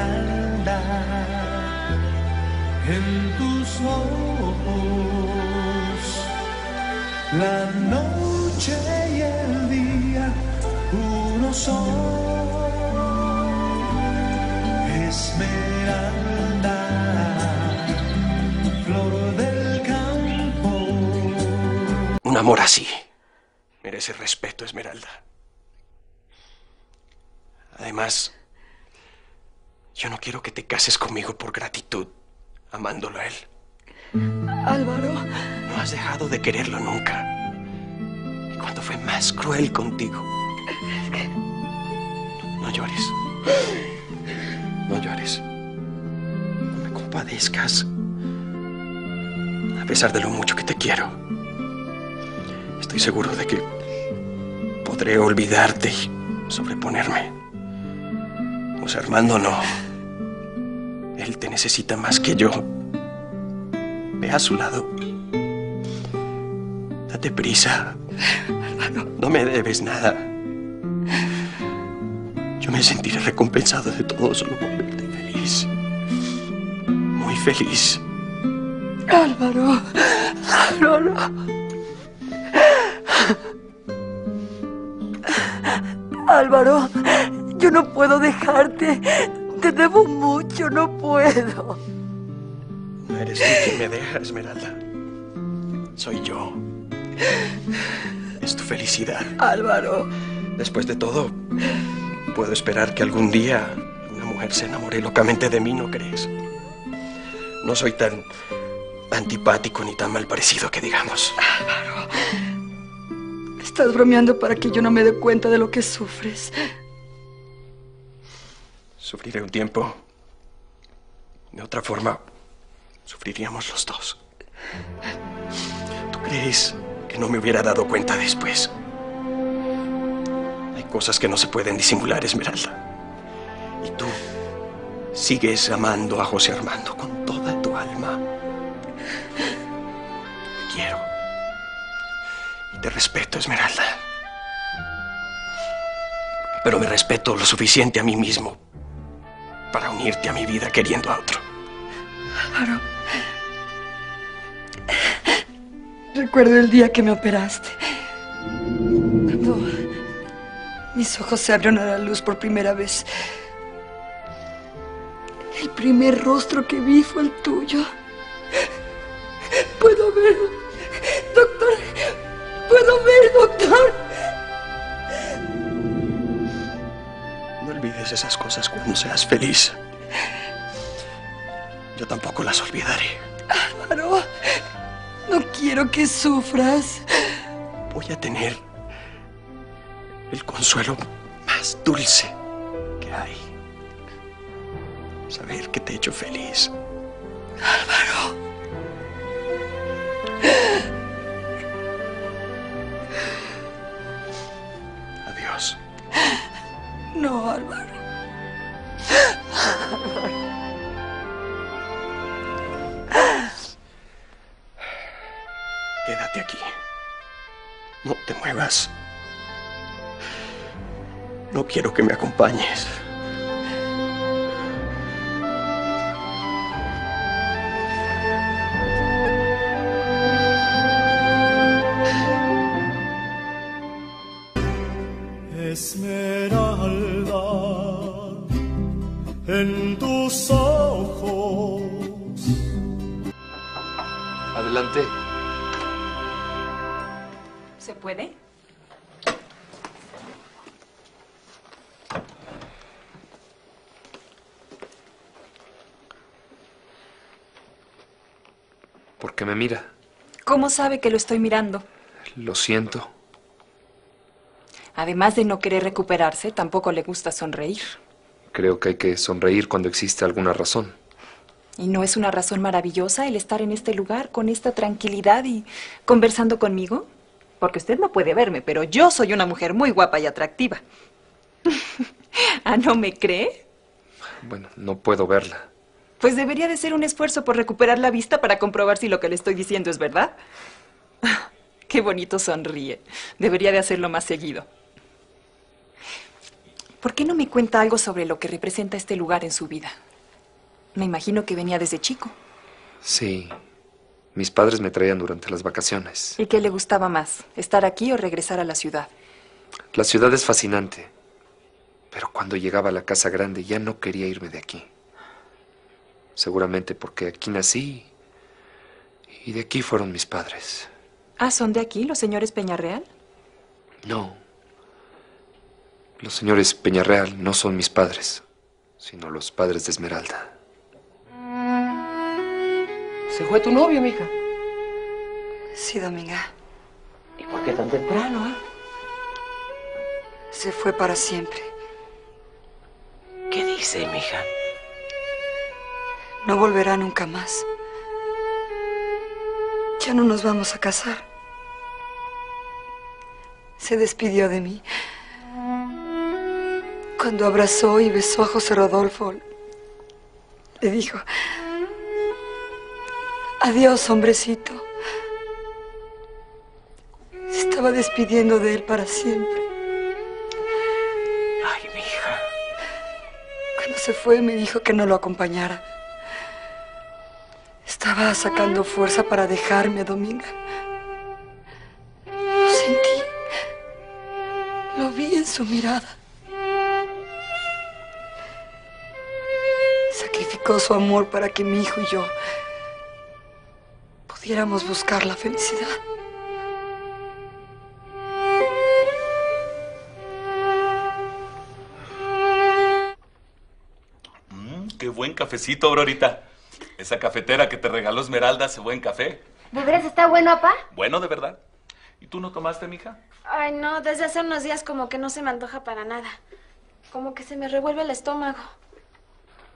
Esmeralda, en tus ojos, la noche y el día, uno son. Esmeralda, flor del campo. Un amor así merece respeto, Esmeralda. Además, yo no quiero que te cases conmigo por gratitud, amándolo a él. Álvaro, No has dejado de quererlo nunca. Y cuando fue más cruel contigo. No, no llores. No llores. No me compadezcas. A pesar de lo mucho que te quiero. Estoy seguro de que podré olvidarte y sobreponerme. Armando no. Él te necesita más que yo. Ve a su lado. Date prisa. No me debes nada. Yo me sentiré recompensado de todo solo por verte feliz. Muy feliz. Álvaro, Álvaro. Álvaro, yo no puedo dejarte. Te debo mucho, no puedo. No eres tú quien me deja, Esmeralda. Soy yo. Es tu felicidad. Álvaro, Después de todo, puedo esperar que algún día una mujer se enamore locamente de mí, ¿no crees? No soy tan antipático ni tan mal parecido que digamos. estás bromeando para que yo no me dé cuenta de lo que sufres. Sufriré un tiempo. De otra forma, sufriríamos los dos. ¿Tú crees que no me hubiera dado cuenta después? Hay cosas que no se pueden disimular, Esmeralda. Y tú sigues amando a José Armando con toda tu alma. Te quiero. Y te respeto, Esmeralda. Pero me respeto lo suficiente a mí mismo para unirte a mi vida queriendo a otro. Álvaro. Recuerdo el día que me operaste. Cuando mis ojos se abrieron a la luz por primera vez. El primer rostro que vi fue el tuyo. Puedo ver, doctor. Puedo ver, doctor. Olvides esas cosas cuando seas feliz. Yo tampoco las olvidaré. Álvaro, no quiero que sufras. Voy a tener el consuelo más dulce que hay. Saber que te he hecho feliz. Álvaro. No, Álvaro. Quédate aquí. No te muevas. No quiero que me acompañes. ¿Por qué me mira? ¿Cómo sabe que lo estoy mirando? Lo siento. Además de no querer recuperarse, tampoco le gusta sonreír. Creo que hay que sonreír cuando existe alguna razón. ¿Y no es una razón maravillosa el estar en este lugar con esta tranquilidad y conversando conmigo? Porque usted no puede verme, pero yo soy una mujer muy guapa y atractiva. ¿Ah, no me cree? Bueno, no puedo verla. Pues debería de ser un esfuerzo por recuperar la vista para comprobar si lo que le estoy diciendo es verdad. Qué bonito sonríe. Debería de hacerlo más seguido. ¿Por qué no me cuenta algo sobre lo que representa este lugar en su vida? Me imagino que venía desde chico. Sí. Mis padres me traían durante las vacaciones. ¿Y qué le gustaba más? ¿Estar aquí o regresar a la ciudad? La ciudad es fascinante. Pero cuando llegaba a la casa grande ya no quería irme de aquí. Seguramente porque aquí nací y de aquí fueron mis padres. Ah, ¿son de aquí los señores Peñarreal? No. Los señores Peñarreal no son mis padres, sino los padres de Esmeralda. ¿Se fue tu novio, mija? Sí, Dominga. ¿Y por qué tan temprano, eh? Se fue para siempre. ¿Qué dice, mija? No volverá nunca más. Ya no nos vamos a casar. Se despidió de mí. Cuando abrazó y besó a José Rodolfo, le dijo, adiós, hombrecito. Se estaba despidiendo de él para siempre. Ay, mija. Cuando se fue me dijo que no lo acompañara. Estaba sacando fuerza para dejarme, Dominga. Lo sentí. Lo vi en su mirada. Sacrificó su amor para que mi hijo y yo pudiéramos buscar la felicidad. Mm, qué buen cafecito, Aurorita. Esa cafetera que te regaló Esmeralda hace buen café. ¿De veras está bueno, papá? Bueno, de verdad. ¿Y tú no tomaste, mija? Ay, no, desde hace unos días como que no se me antoja para nada. Como que se me revuelve el estómago.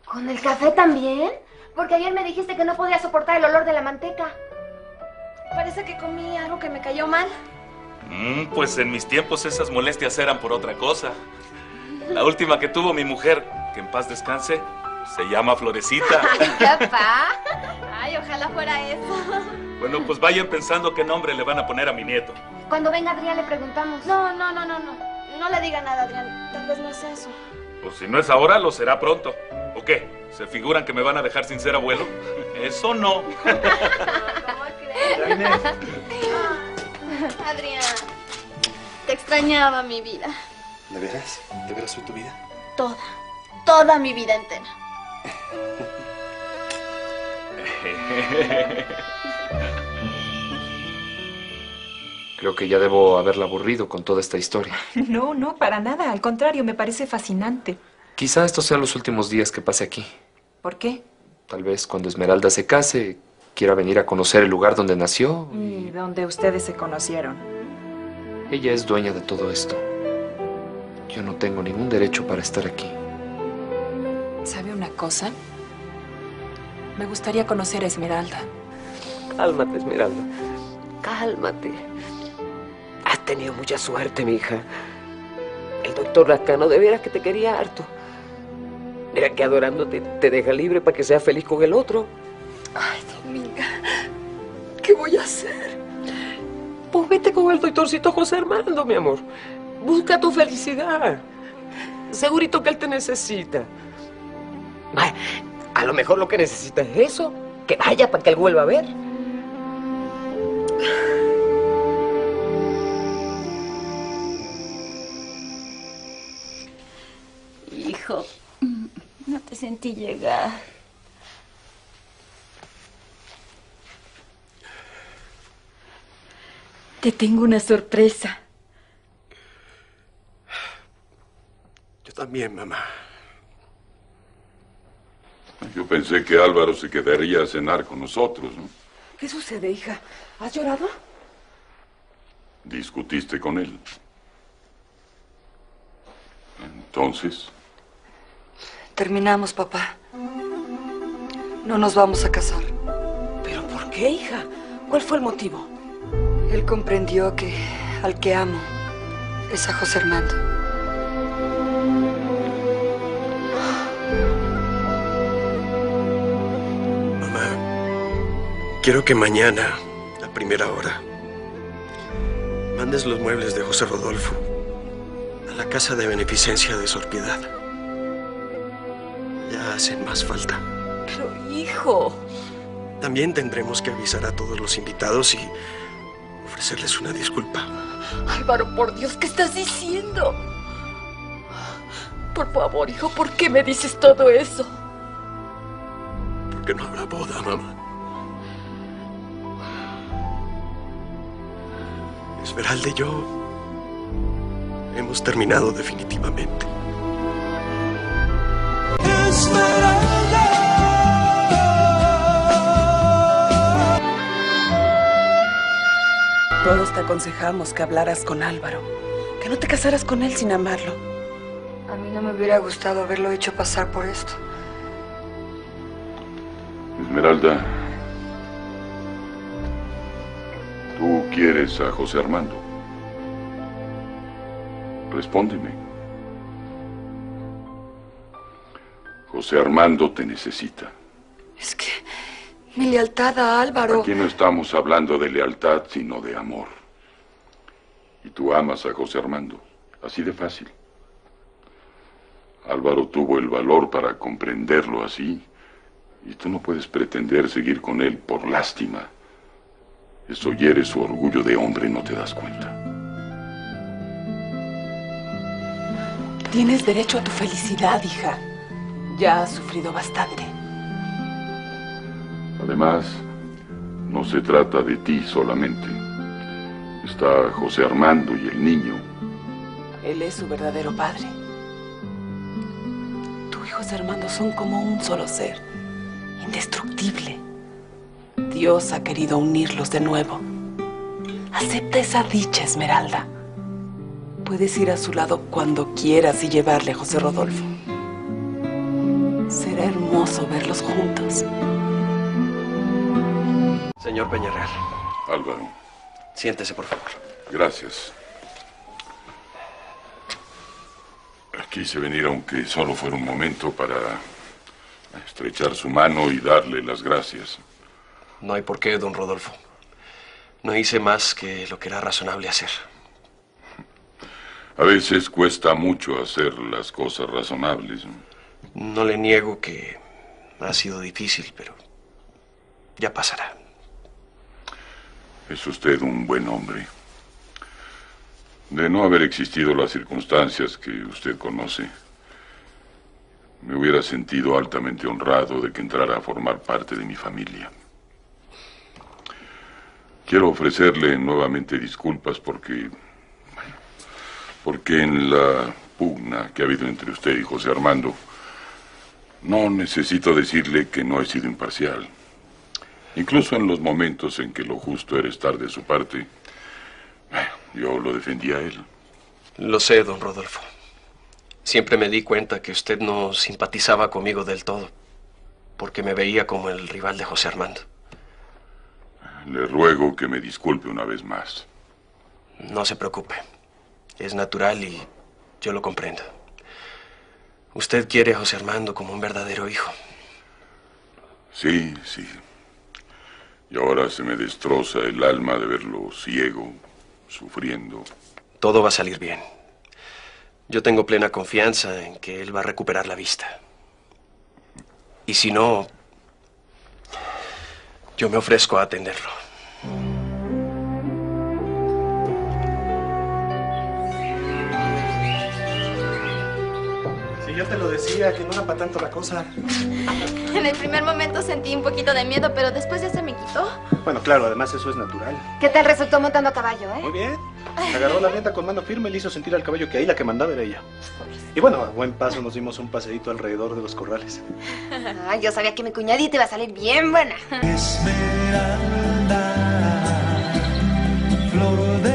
¿Con el café también? Porque ayer me dijiste que no podía soportar el olor de la manteca. Parece que comí algo que me cayó mal. Mm, pues en mis tiempos esas molestias eran por otra cosa. La última que tuvo mi mujer, que en paz descanse, se llama Florecita. Ay, papá. Ay, ojalá fuera eso. Bueno, pues vayan pensando qué nombre le van a poner a mi nieto. Cuando venga Adrián le preguntamos. No, no, no, no, no. No le diga nada, Adrián. Tal vez no es eso. Pues si no es ahora, lo será pronto. ¿O qué? ¿Se figuran que me van a dejar sin ser abuelo? Eso no. Adrián, te extrañaba mi vida. ¿De veras? ¿De veras soy tu vida? Toda, toda mi vida entera. Creo que ya debo haberla aburrido con toda esta historia. No, no, para nada. Al contrario, me parece fascinante. Quizá estos sean los últimos días que pase aquí. ¿Por qué? Tal vez cuando Esmeralda se case, quiera venir a conocer el lugar donde nació. Y donde ustedes se conocieron. Ella es dueña de todo esto. Yo no tengo ningún derecho para estar aquí. ¿Sabe una cosa? Me gustaría conocer a Esmeralda. Cálmate, Esmeralda. Cálmate. Has tenido mucha suerte, mi hija. El doctor Lascano de veras que te quería harto. Mira que adorándote te deja libre para que seas feliz con el otro. Ay, Dominga, ¿qué voy a hacer? Pues vete con el doctorcito José Armando, mi amor. Busca tu felicidad. Segurito que él te necesita. Ay, a lo mejor lo que necesita es eso. Que vaya para que él vuelva a ver. Hijo, no te sentí llegar. Te tengo una sorpresa. Yo también, mamá. Yo pensé que Álvaro se quedaría a cenar con nosotros, ¿no? ¿Qué sucede, hija? ¿Has llorado? Discutiste con él. Entonces, Terminamos, papá. No nos vamos a casar. ¿Pero por qué, hija? ¿Cuál fue el motivo? Él comprendió que al que amo es a José Armando. Quiero que mañana, a primera hora, mandes los muebles de José Rodolfo a la casa de beneficencia de Sor Piedad. Ya hacen más falta. Pero, hijo. También tendremos que avisar a todos los invitados y ofrecerles una disculpa. Álvaro, por Dios, ¿qué estás diciendo? Por favor, hijo, ¿por qué me dices todo eso? Porque no habrá boda, mamá. Esmeralda y yo hemos terminado definitivamente. Todos te aconsejamos que hablaras con Álvaro, que no te casaras con él sin amarlo. A mí no me hubiera gustado haberlo hecho pasar por esto. Esmeralda, quieres a José Armando? Respóndeme. José Armando te necesita. Es que mi lealtad a Álvaro... Aquí no estamos hablando de lealtad, sino de amor. Y tú amas a José Armando. Así de fácil. Álvaro tuvo el valor para comprenderlo así. Y tú no puedes pretender seguir con él por lástima. Eso hiere su orgullo de hombre, no te das cuenta. Tienes derecho a tu felicidad, hija. Ya has sufrido bastante. Además, no se trata de ti solamente. Está José Armando y el niño. Él es su verdadero padre. Tú y José Armando son como un solo ser, indestructible. Dios ha querido unirlos de nuevo. Acepta esa dicha, Esmeralda. Puedes ir a su lado cuando quieras y llevarle a José Rodolfo. Será hermoso verlos juntos. Señor Peñarreal, Álvaro, siéntese, por favor. gracias. Quise venir aunque solo fuera un momento para estrechar su mano y darle las gracias. No hay por qué, don Rodolfo. No hice más que lo que era razonable hacer. A veces cuesta mucho hacer las cosas razonables. No le niego que ha sido difícil, pero ya pasará. Es usted un buen hombre. De no haber existido las circunstancias que usted conoce, me hubiera sentido altamente honrado de que entrara a formar parte de mi familia. Quiero ofrecerle nuevamente disculpas porque porque en la pugna que ha habido entre usted y José Armando, no necesito decirle que no he sido imparcial. Incluso en los momentos en que lo justo era estar de su parte, yo lo defendía a él. Lo sé, don Rodolfo. Siempre me di cuenta que usted no simpatizaba conmigo del todo, porque me veía como el rival de José Armando. Le ruego que me disculpe una vez más. No se preocupe. Es natural y yo lo comprendo. Usted quiere a José Armando como un verdadero hijo. Sí, sí. Y ahora se me destroza el alma de verlo ciego, sufriendo. Todo va a salir bien. Yo tengo plena confianza en que él va a recuperar la vista. Y si no, yo me ofrezco a atenderlo. Te lo decía, que no era para tanto la cosa. En el primer momento sentí un poquito de miedo, pero después ya se me quitó. Bueno, claro, además eso es natural. ¿Qué tal resultó montando a caballo, eh? Muy bien. Agarró la rienda con mano firme y le hizo sentir al caballo que ahí la que mandaba era ella. Y bueno, a buen paso nos dimos un paseíto alrededor de los corrales. Ay, yo sabía que mi cuñadita iba a salir bien buena. flor del